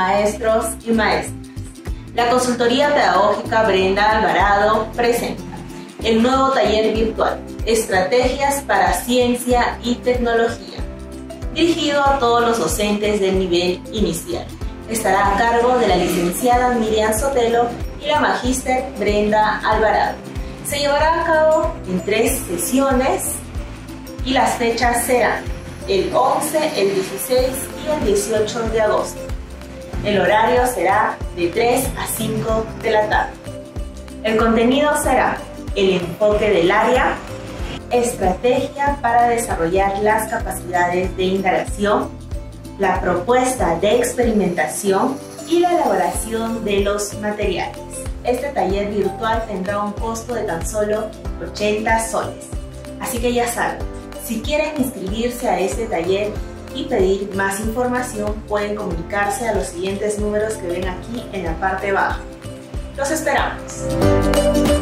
maestros y maestras. La Consultoría Pedagógica Brenda Alvarado presenta el nuevo taller virtual, Estrategias para Ciencia y Tecnología, dirigido a todos los docentes del nivel inicial. Estará a cargo de la licenciada Miriam Sotelo y la magíster Brenda Alvarado. Se llevará a cabo en tres sesiones y las fechas serán el 11, el 16 y el 18 de agosto. El horario será de 3 a 5 de la tarde. El contenido será el enfoque del área, estrategia para desarrollar las capacidades de indagación, la propuesta de experimentación y la elaboración de los materiales. Este taller virtual tendrá un costo de tan solo 80 soles. Así que ya saben, si quieren inscribirse a este taller y pedir más información, pueden comunicarse a los siguientes números que ven aquí en la parte baja. ¡Los esperamos!